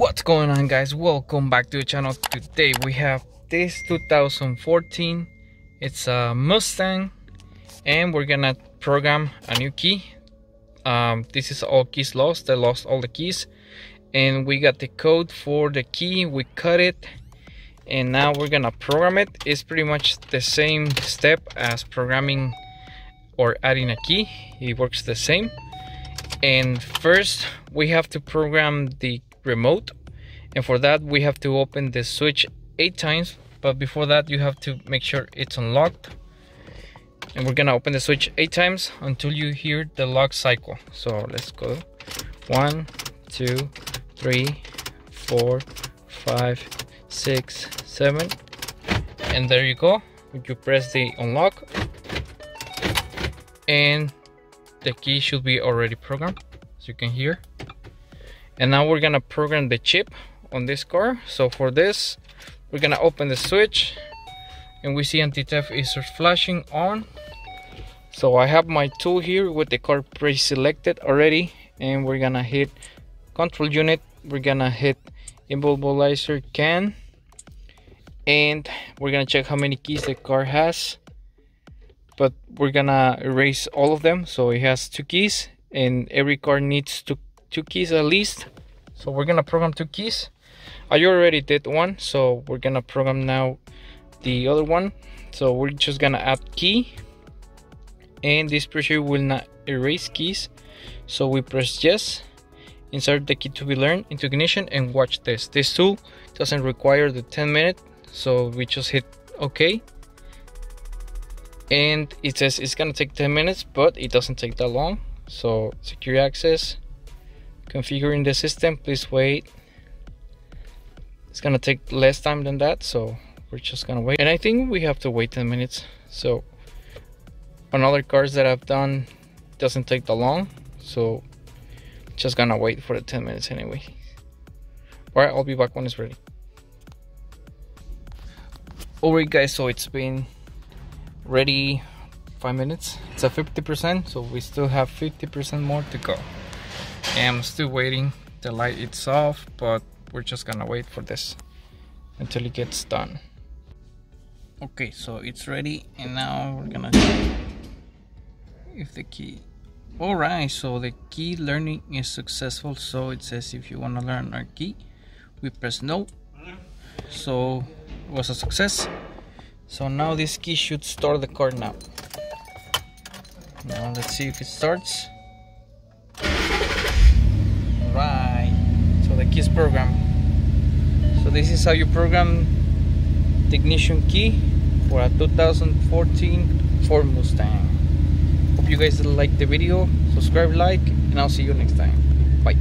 what's going on guys? Welcome back to the channel. Today we have this 2014 it's a mustang and we're gonna program a new key. Um, this is all keys lost. I lost all the keys and we got the code for the key. We cut it and now we're gonna program it. It's pretty much the same step as programming or adding a key. It works the same. And first we have to program the remote and for that we have to open the switch eight times but before that you have to make sure it's unlocked. And we're gonna open the switch eight times until you hear the lock cycle. So let's go. One two three four five six seven. And there you go. You press the unlock and the key should be already programmed as you can hear and now we're gonna program the chip on this car. So for this we're gonna open the switch and we see anti-theft is flashing on. So I have my tool here with the car pre-selected already and we're gonna hit control unit. We're gonna hit immobilizer can and we're gonna check how many keys the car has. But we're gonna erase all of them so it has two keys and every car needs two, two keys at least. So we're gonna program two keys. I already did one so we're gonna program now the other one. So we're just gonna add key. And this pressure will not erase keys. So we press yes insert the key to be learned into ignition and watch this. This tool doesn't require the 10 minute so we just hit ok. And it says it's gonna take 10 minutes but it doesn't take that long. So secure access configuring the system. Please wait. It's gonna take less time than that so we're just gonna wait. And I think we have to wait 10 minutes. So on other cars that I've done doesn't take that long. So just gonna wait for the 10 minutes anyway. Alright I'll be back when it's ready. Alright guys so it's been ready five minutes. It's a 50% so we still have 50% more to go I'm still waiting the light is off but we're just gonna wait for this until it gets done okay so it's ready and now we're gonna if the key all right so the key learning is successful so it says if you want to learn our key we press no so it was a success so now this key should start the car now. Now let's see if it starts. So the key is programmed. So this is how you program the ignition key for a 2014 Ford Mustang. Hope you guys like the video. Subscribe, like, and I'll see you next time. Bye.